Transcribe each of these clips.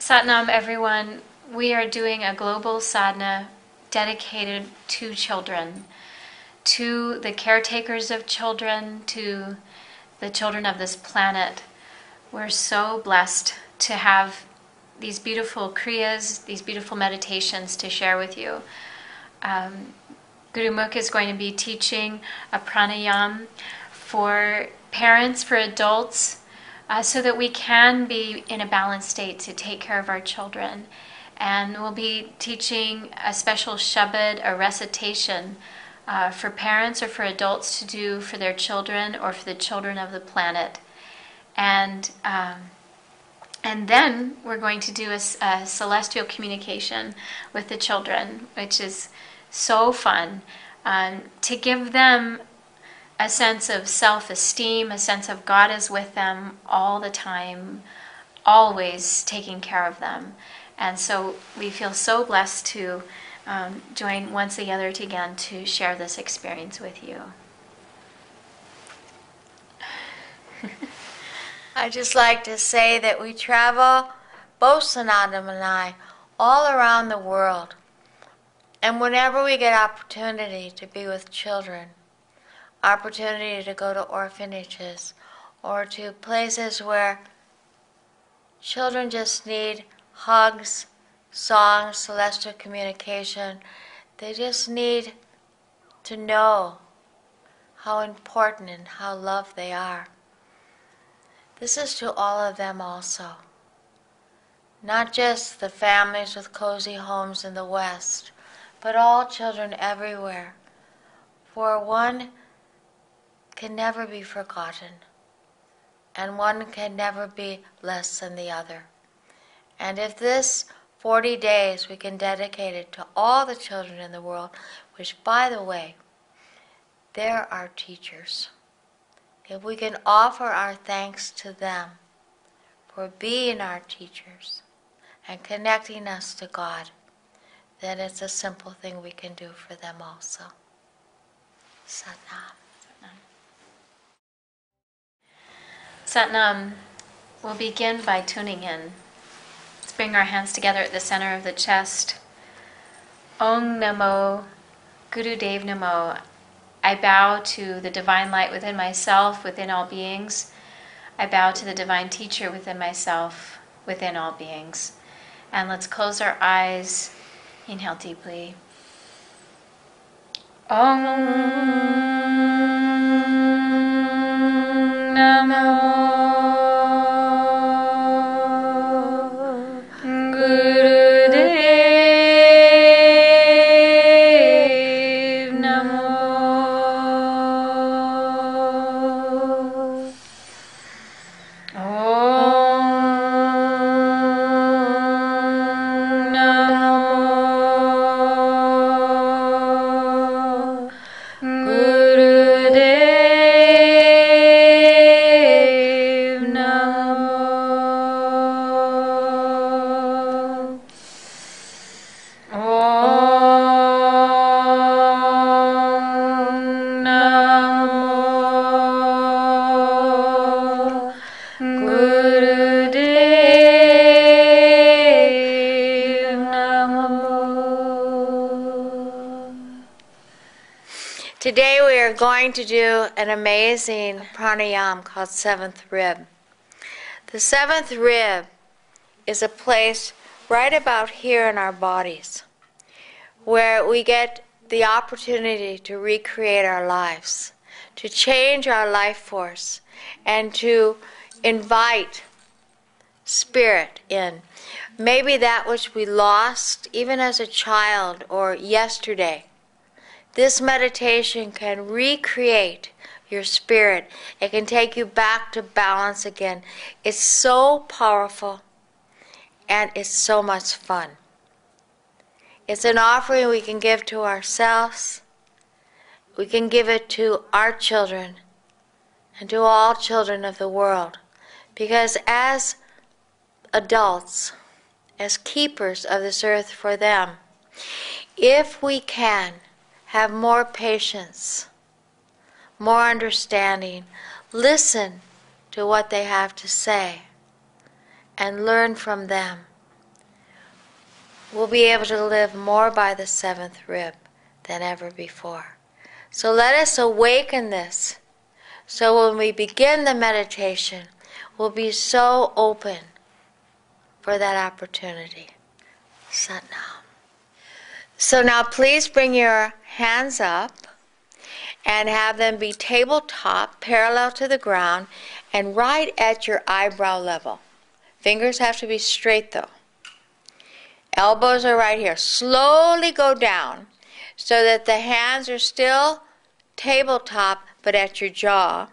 Satnam everyone, we are doing a global sadhana dedicated to children, to the caretakers of children, to the children of this planet. We're so blessed to have these beautiful kriyas, these beautiful meditations to share with you. Um, Guru Mukh is going to be teaching a pranayam for parents, for adults, uh, so that we can be in a balanced state to take care of our children. And we'll be teaching a special shabad, a recitation uh, for parents or for adults to do for their children or for the children of the planet. And um, and then we're going to do a celestial communication with the children, which is so fun um, to give them a sense of self esteem, a sense of God is with them all the time, always taking care of them. And so we feel so blessed to um, join once together again to share this experience with you. I'd just like to say that we travel, both Sanandam and I, all around the world. And whenever we get opportunity to be with children, opportunity to go to orphanages or to places where children just need hugs, songs, celestial communication, they just need to know how important and how loved they are. This is to all of them also. Not just the families with cozy homes in the West, but all children everywhere. For one can never be forgotten, and one can never be less than the other. And if this 40 days we can dedicate it to all the children in the world, which, by the way, they're our teachers if we can offer our thanks to them for being our teachers and connecting us to God, then it's a simple thing we can do for them also. Satnam. Satnam, we'll begin by tuning in. Let's bring our hands together at the center of the chest. Om Namo Guru Dev Namo. I bow to the divine light within myself, within all beings. I bow to the divine teacher within myself, within all beings. And let's close our eyes. Inhale deeply. Om Namo going to do an amazing pranayam called seventh rib. The seventh rib is a place right about here in our bodies where we get the opportunity to recreate our lives, to change our life force, and to invite spirit in. Maybe that which we lost even as a child or yesterday. This meditation can recreate your spirit. It can take you back to balance again. It's so powerful and it's so much fun. It's an offering we can give to ourselves. We can give it to our children and to all children of the world. Because as adults, as keepers of this earth for them, if we can have more patience, more understanding, listen to what they have to say, and learn from them. We'll be able to live more by the seventh rib than ever before. So let us awaken this. So when we begin the meditation, we'll be so open for that opportunity. Satnam. So now please bring your hands up and have them be tabletop, parallel to the ground, and right at your eyebrow level. Fingers have to be straight though. Elbows are right here. Slowly go down so that the hands are still tabletop but at your jaw.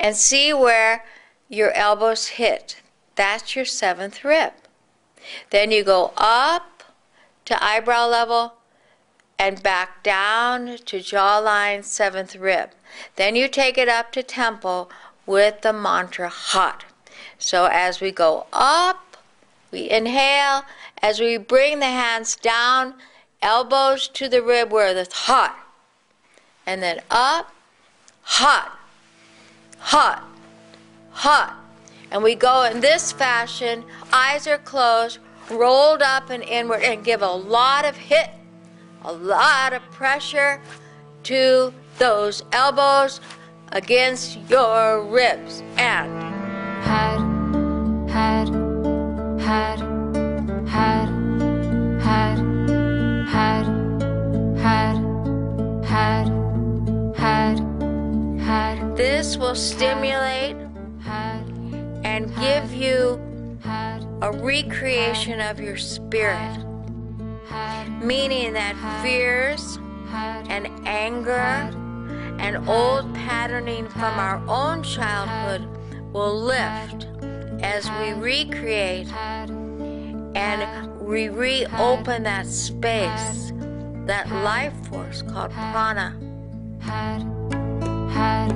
And see where your elbows hit. That's your seventh rib. Then you go up to eyebrow level and back down to jawline, seventh rib. Then you take it up to temple with the mantra hot. So as we go up, we inhale. As we bring the hands down, elbows to the rib where it's hot. And then up, hot, hot, hot. And we go in this fashion, eyes are closed, rolled up and inward, and give a lot of hit, a lot of pressure to those elbows against your ribs. And had, had, had, had, had, had, had, had, had, had, this will stimulate and give you a recreation of your spirit, meaning that fears and anger and old patterning from our own childhood will lift as we recreate and we reopen that space, that life force called prana. had, had,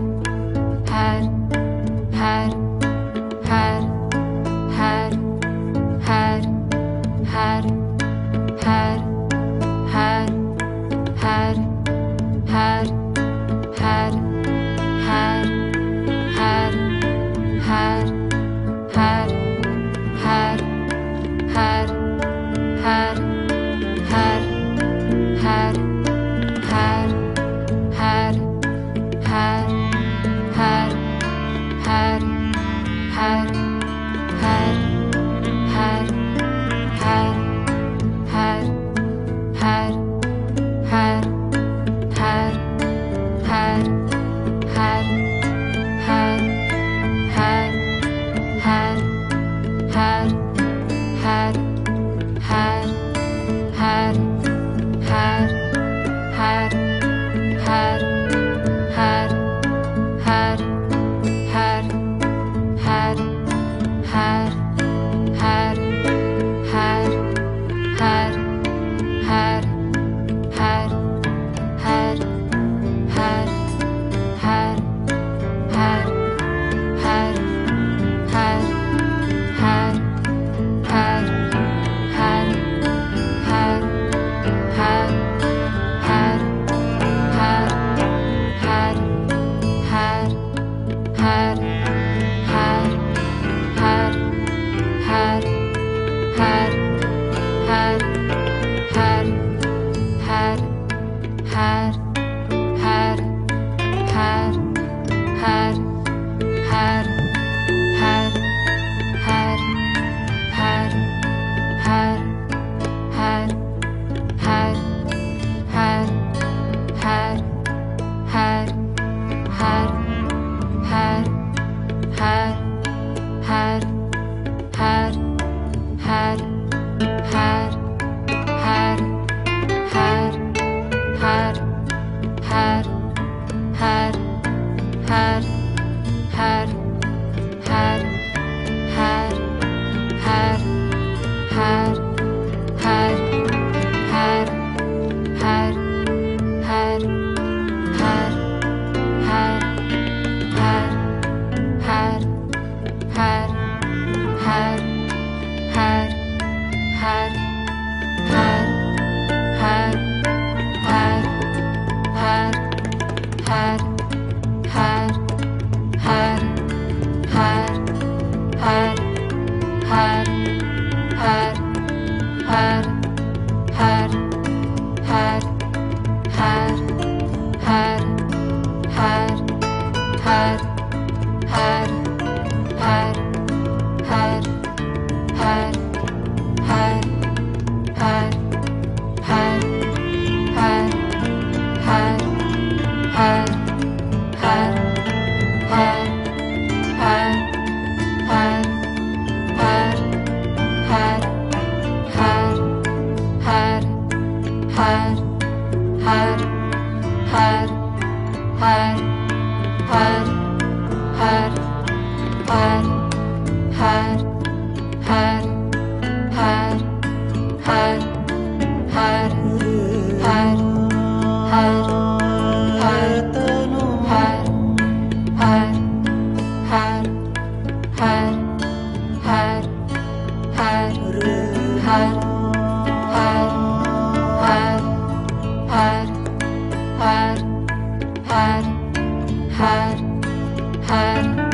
had, head. dejar. Had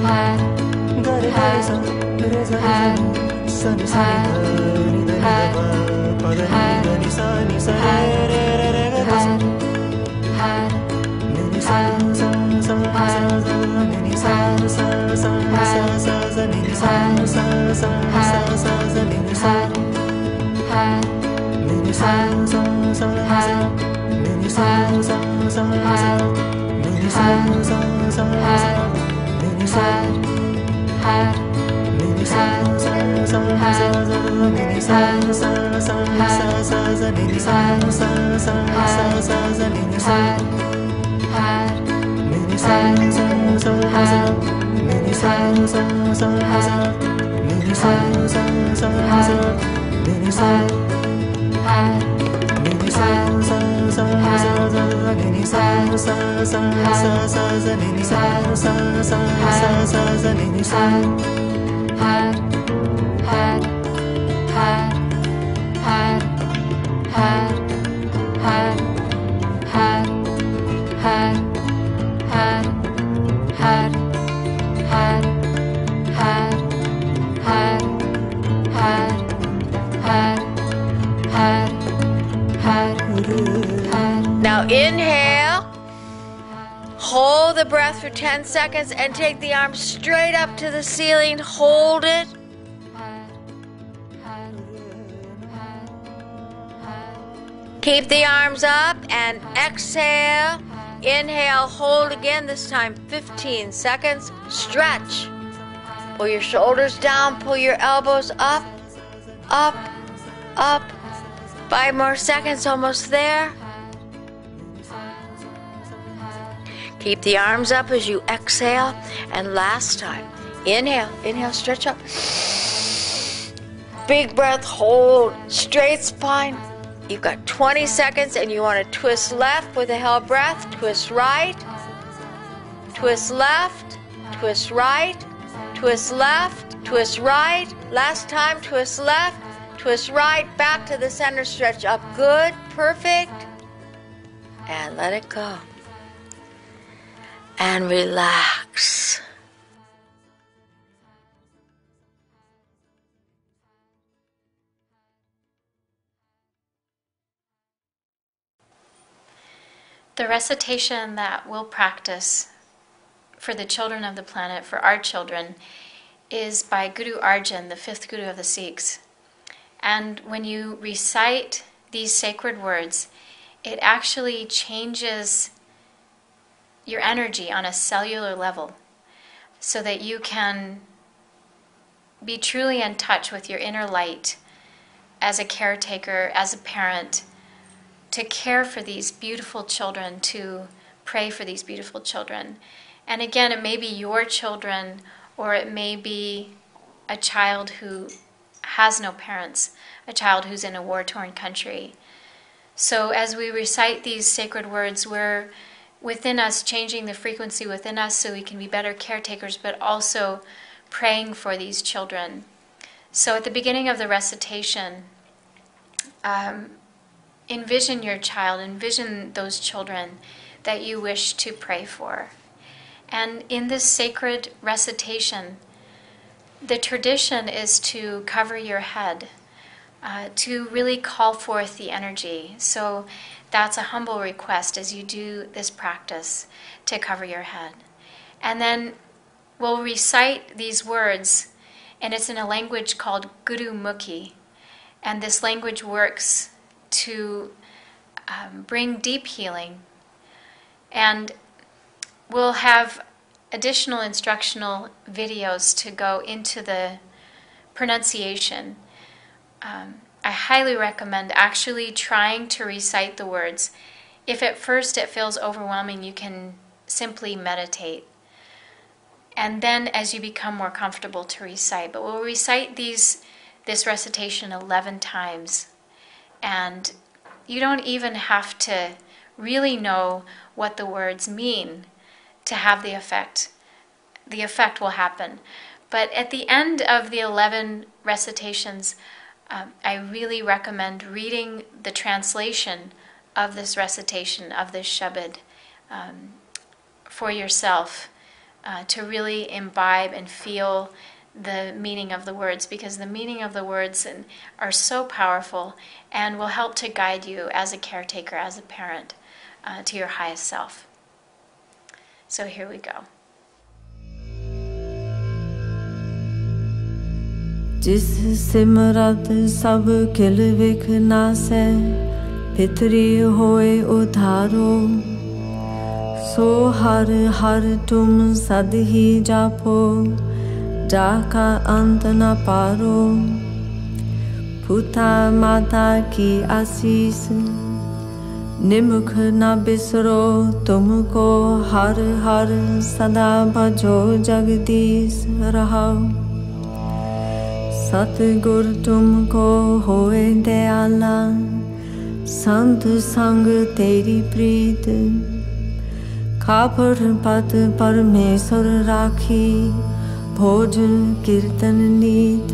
Hi. Teresa, Teresa is Sani Sani Deva Pada Nani Sani Sani Re Re Re Re Dasa Nani Sani Sani Sani Sani Nani Sani Sani Sani Sani Sani Nani Sani Sani Sani Sani Sani Nani Sani Nani Sani Sani Sani Nani Sani Sani Sani Sani Nani Sani Sani Sani Sani Nani Sani had sa sa sa sa for 10 seconds and take the arms straight up to the ceiling. Hold it. Keep the arms up and exhale. Inhale, hold again, this time 15 seconds. Stretch. Pull your shoulders down, pull your elbows up, up, up. Five more seconds, almost there. Keep the arms up as you exhale. And last time, inhale, inhale, stretch up. Big breath, hold, straight spine. You've got 20 seconds and you want to twist left with a held breath, twist right, twist left, twist right, twist left, twist right. Last time, twist left, twist right, back to the center, stretch up. Good, perfect. And let it go. And relax. The recitation that we'll practice for the children of the planet, for our children, is by Guru Arjan, the fifth Guru of the Sikhs. And when you recite these sacred words, it actually changes your energy on a cellular level so that you can be truly in touch with your inner light as a caretaker, as a parent, to care for these beautiful children, to pray for these beautiful children. And again, it may be your children or it may be a child who has no parents, a child who's in a war torn country. So, as we recite these sacred words, we're within us changing the frequency within us so we can be better caretakers, but also praying for these children. So, at the beginning of the recitation, um, envision your child, envision those children that you wish to pray for. And in this sacred recitation, the tradition is to cover your head, uh, to really call forth the energy. So that's a humble request as you do this practice to cover your head. And then we'll recite these words, and it's in a language called Guru Mukhi. And this language works to um, bring deep healing. And we'll have additional instructional videos to go into the pronunciation. Um, I highly recommend actually trying to recite the words. If at first it feels overwhelming, you can simply meditate. And then as you become more comfortable to recite, but we'll recite these this recitation 11 times and you don't even have to really know what the words mean to have the effect. The effect will happen. But at the end of the 11 recitations, um, I really recommend reading the translation of this recitation, of this Shabad, um, for yourself uh, to really imbibe and feel the meaning of the words because the meaning of the words and, are so powerful and will help to guide you as a caretaker, as a parent, uh, to your highest self. So here we go. जिस सिमरत सब किल विख से, फितरी होए उधारो। सो हर हर तुम सद ही जापो जाका अंत न पारो। पुता माता की आशीष निमुख न बिसरो, तुमको हर हर सदा भजो जगदीश रहो सतगुर तुमको होए दयाला। संत संग तेरी प्रीत। खापर पत परमेश्वर राखी। भोज कीर्तन नीत।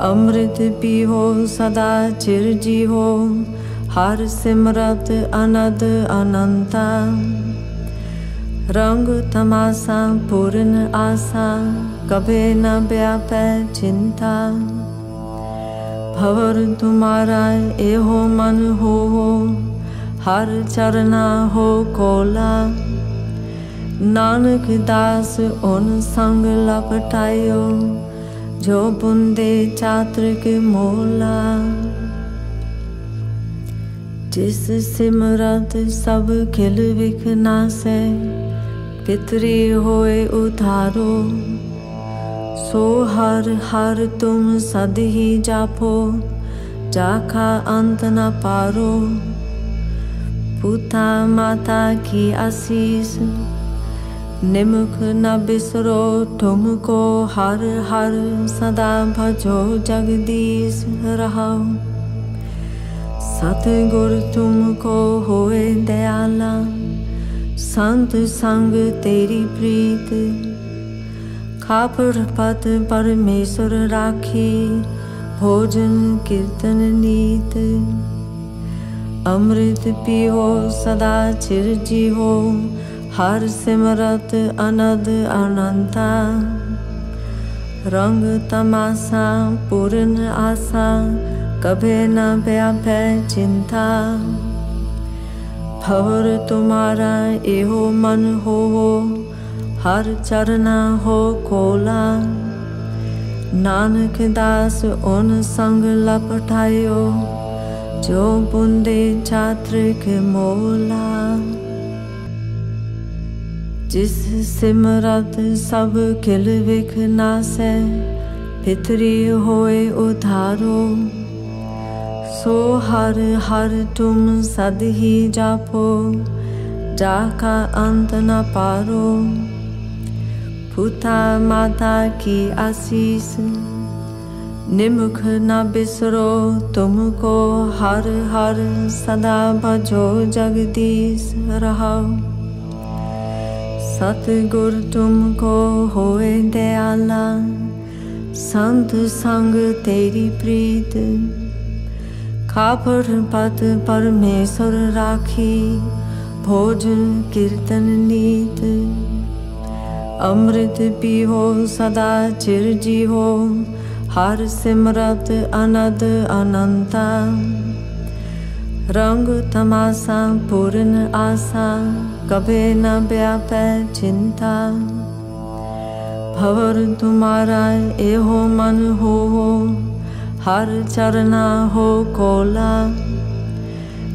अमृत पीहो, सदा चिर जीवो हर सिमरत अनद अनंता। रंग तमाशा, पूर्ण आशा। कभी न व्यापै चिंता। भवर तुम्हारा एहो मन हो हो हर चरना हो कोला। नानक दास उन संग लपटायो जो बुंदे चात्र के मोला। जिस सिमरत सब खिल विखना से पितरी होए उधारो। सो हर हर तुम सद ही जापो, जाखा अंत न पारो। पुता माता की आशीष, निमुख न बिसरो। तुमको हर हर सदा भजो जगदीश रहो सतगुर तुमको होए दयाला, संत संग तेरी प्रीत। खापर पद परमेश्वर राखी भोजन कीर्तन नीत। अमृत पियो सदा चिर जीवो हर सिमरत अनद अनंता। रंग तमाशा पूर्ण आशा कभी न व्यापै चिंता। भवर तुम्हारा एहो मन हो, हो हर चरना हो कोला। नानक दास उन संग लपटायो, जो बुंदे छात्र के मोला। जिस सिमरत सब खिल विख नासै पितरी होए उधारो। सो हर हर तुम सद ही जापो, जाका अंत न पारो। पुता माता की आशीष निमुख न बिसरो तुमको हर हर सदा भजो जगदीश रहो सतगुर तुमको होए दयाला संत संग तेरी प्रीत खापर पत परमेश्वर राखी भोजन कीर्तन नीत अमृत पीहो सदा चिर जीवो हर सिमरत अनद अनंता। रंग तमाशा पूर्ण आशा कभी न व्यापै चिंता। भवर तुम्हारा एहो मन हो, हो हर चरना हो कोला।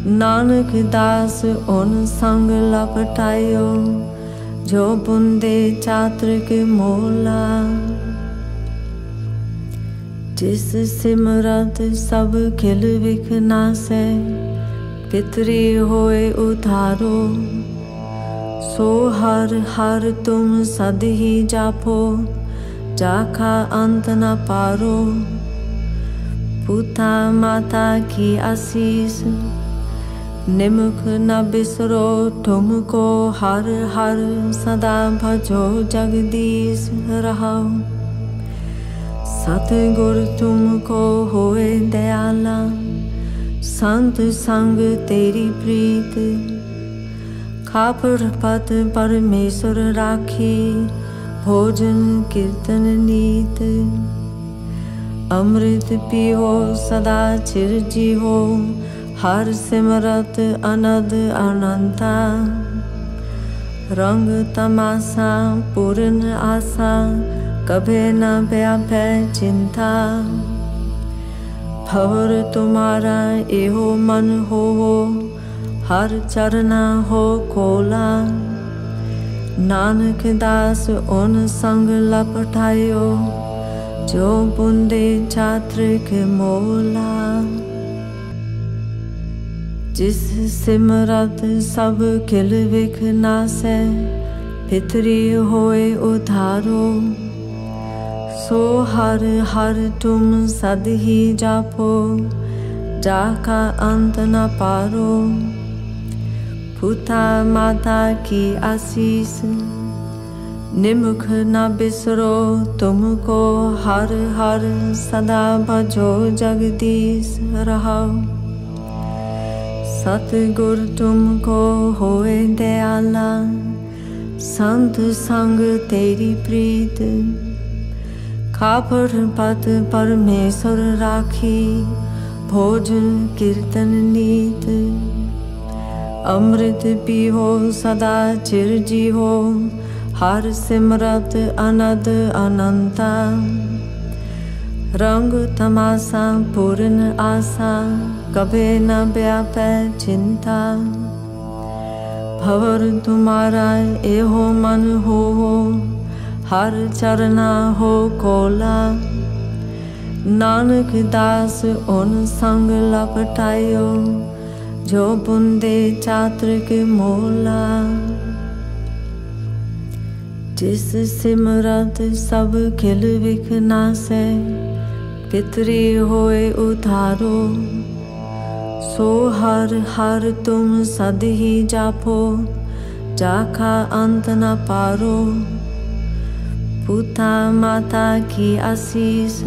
नानक दास उन संग लपटायो जो बुंदे चात्र के मोला। जिस सिमरत सब खिल विखना से पितरी होए उधारो। सो हर हर तुम सद ही जापो, जाखा अंत न पारो। पुता माता की आशीष निमुख न बिसरो, तुमको हर हर सदा भजो, जगदीश रहो सतगुर तुमको होए दयाला, संत संग तेरी प्रीत। खापर पत परमेश्वर राखी, भोजन कीर्तन नीत। अमृत पियो, सदा चिर जीवो हर सिमरत अनद अनंता। रंग तमाशा, पूर्ण आशा, कभे न व्यापै चिंता। भवर तुम्हारा एहो मन हो हर चरना हो खोला नानक दास उन संग लपटायो, जो बुंदे छात्र के मोला। जिस सिमरत सब खिल विख नासे पितरी होए उधारो। सो हर हर तुम सद ही जापो जाका अंत न पारो। पुता माता की आशीष निमुख न बिसरो, तुमको हर हर सदा भजो जगदीश रहो सतगुर तुमको होए दयाला। संत संग तेरी प्रीत। खापर पत परमेश्वर राखी। भोजन कीर्तन नीत। अमृत पीहो, सदा चिर जीवो हर सिमरत अनद अनंता। रंग तमाशा, पूर्ण आशा। कभे न व्यापै चिंता। भवर तुम्हारा एहो मन हो हो हर चरना हो कोला। नानक दास उन संग लपटायो जो बुंदे चात्र के मोला। जिस सिमरत सब खिल विखना से पितरी होए उधारो। सो हर हर तुम सद ही जापो, जाखा अंत न पारो। पुता माता की आशीष,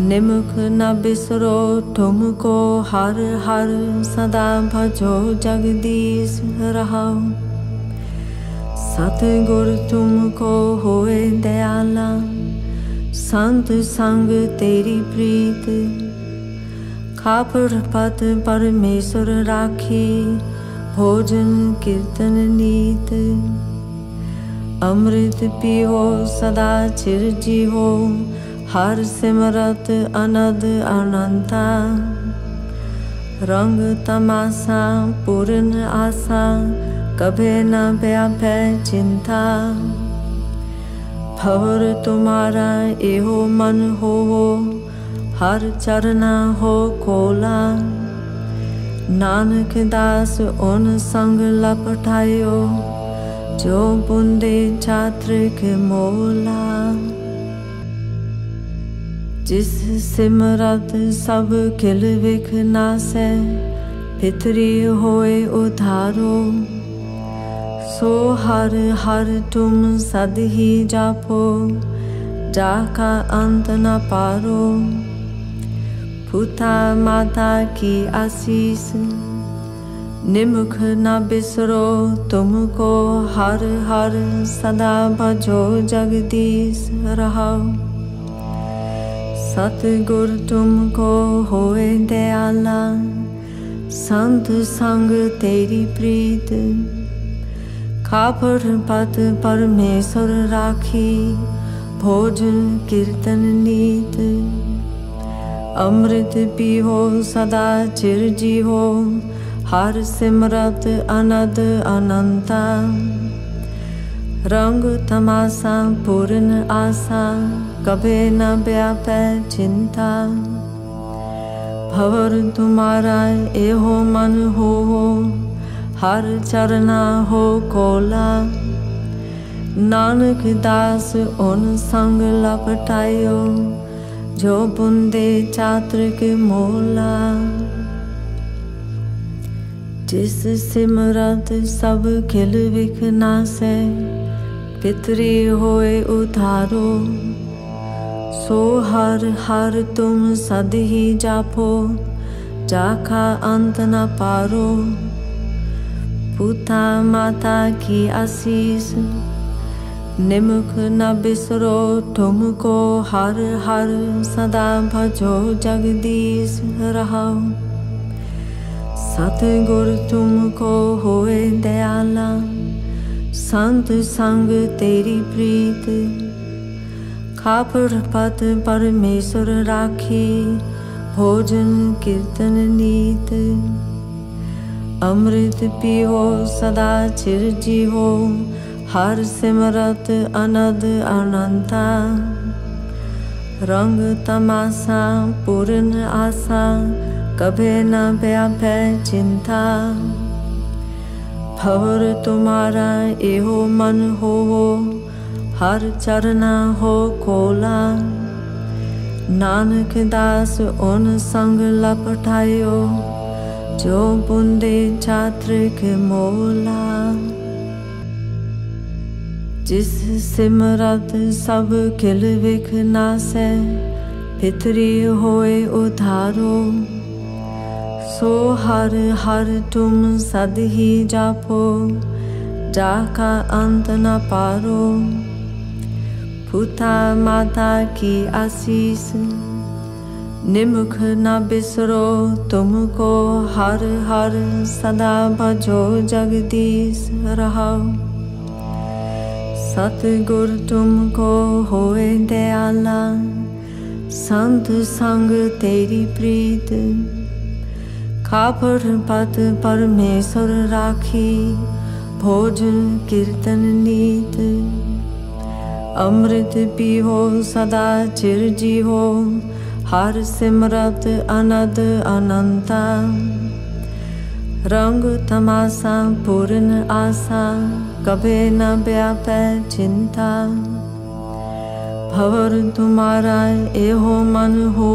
निमुख न बिसरो, तुमको हर हर सदा भजो जगदीश रहो सतगुर तुमको होए दयाला, संत संग तेरी प्रीत। खापर पद परमेश्वर राखी भोजन कीर्तन नीत। अमृत पियो सदा चिर जीवो हर सिमरत अनद अनंता। रंग तमाशा पूर्ण आशा कभे न व्यापै चिंता। भवर तुम्हारा एहो मन हो, हो हर चरना हो खोला नानक दास उन संग लपटायो, जो बुंदे छात्र के मोला। जिस सिमरत सब खिल विख नासे पितरी होए उधारो। सो हर हर तुम सद ही जापो, जाका अंत न पारो। पुता माता की आशीष निमुख न बिसरो तुमको हर हर सदा भजो जगदीश रहो सतगुर तुमको होए दयाला संत संग तेरी प्रीत खापर पत परमेश्वर राखी भोजन कीर्तन नीत अमृत पीहो, सदा चिर जीवो हर सिमरत अनद अनंता। रंग तमाशा, पूर्ण आशा, कभे न व्यापै चिंता। भवर तुम्हारा एहो मन हो हो हर चरना हो कोला। नानक दास उन संग लपटायो जो बुंदे चात्र के मोला। जिस सिमरत सब खिल विखना से पितरी होए उधारो। सो हर हर तुम सद ही जापो, जाखा अंत न पारो। पुता माता की आशीष निमुख न बिसरो, तुमको हर हर सदा भजो, जगदीश रहो सतगुर तुमको होए दयाला, संत संग तेरी प्रीत। खापर पत परमेश्वर राखी, भोजन कीर्तन नीत। अमृत पियो, सदा चिर जीवो हर सिमरत अनद अनंता। रंग तमाशा पूर्ण आशा कभे न व्यापै चिंता। भवर तुम्हारा एहो मन हो, हर चरना हो कोला। नानक दास उन संग लपटायो जो बुंदे छात्र के मोला। जिस सिमरत सब खिल विख नासे पितरी होए उधारो। सो हर हर तुम सद ही जापो, जाका अंत न पारो। पुता माता की आशीष निमुख न बिसरो, तुमको हर हर सदा भजो जगदीश रहो सतगुर तुमको होए दयाला। संत संग तेरी प्रीत। खापर पत परमेश्वर राखी। भोजन कीर्तन नीत। अमृत पीहो, सदा चिर जीवो हर सिमरत अनद अनंता। रंग तमाशा, पूर्ण आशा। कभे न व्यापै चिंता। भवर तुम्हारा एहो मन हो,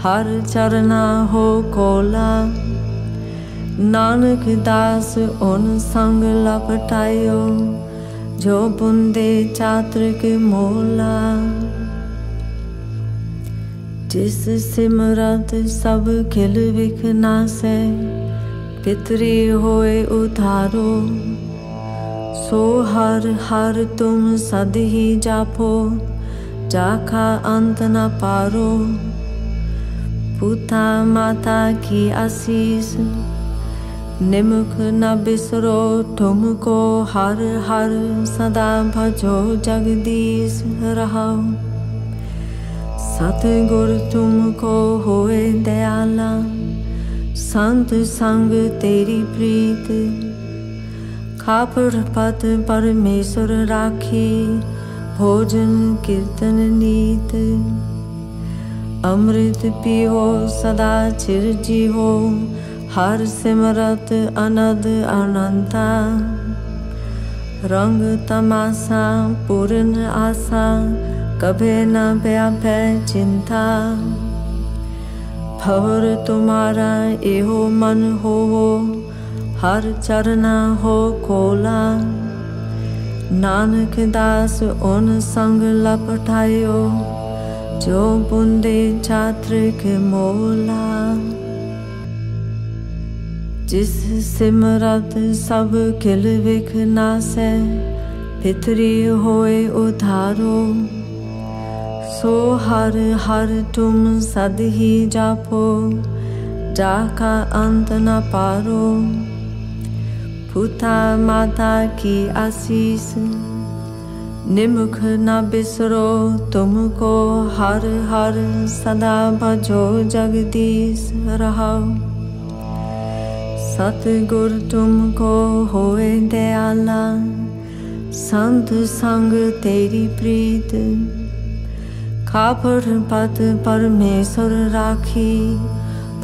हर चरना हो कोला। नानक दास उन संग लपटायो जो बुंदे चात्र के मोला। जिस सिमरत सब खिल विखना से पितरी होए उधारो। सो हर हर तुम सद ही जापो, जाखा अंत न पारो। पुता माता की आशीष, निमुख न बिसरो। तुमको हर हर सदा भजो जगदीश रहो सतगुर तुमको होए दयाला, संत संग तेरी प्रीत। खापर पद परमेश्वर राखी भोजन कीर्तन नीत। अमृत पियो सदा चिर जीवो हर सिमरत अनद अनंता। रंग तमाशा पूर्ण आशा कभे न व्यापै चिंता। भवर तुम्हारा एहो मन हो, हो हर चरना हो कोला। नानक दास उन संग लपटायो, जो बुंदे छात्र के मोला। जिस सिमरत सब खिल विख नासे पितरी होए उधारो। सो हर हर तुम सद ही जापो, जाका अंत न पारो। पुता माता की आशीष निमुख न बिसरो तुमको हर हर सदा भजो जगदीश रहो सतगुर तुमको होए दयाला संत संग तेरी प्रीत खापर पत परमेश्वर राखी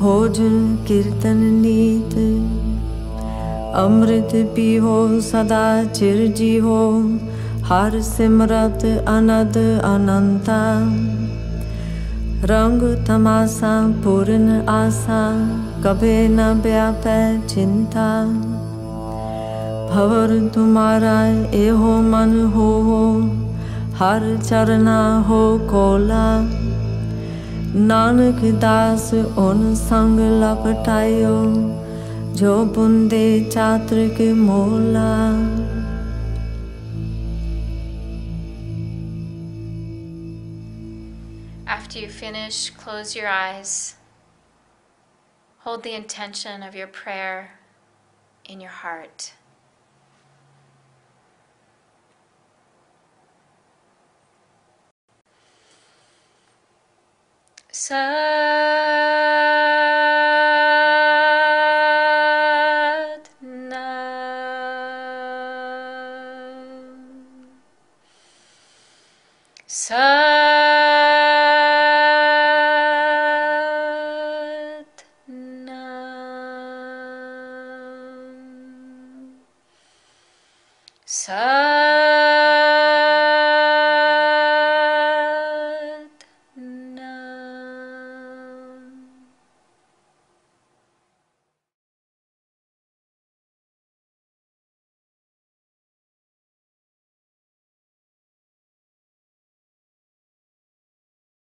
भोजन कीर्तन नीत अमृत पीहो सदा चिर जीवो हर सिमरत अनद अनंता। रंग तमाशा पूर्ण आशा कभे न व्यापै चिंता। भवर तुम्हारा एहो मन हो, हो हर चरना हो कोला। नानक दास उन संग लपटायो After you finish, close your eyes. Hold the intention of your prayer in your heart. So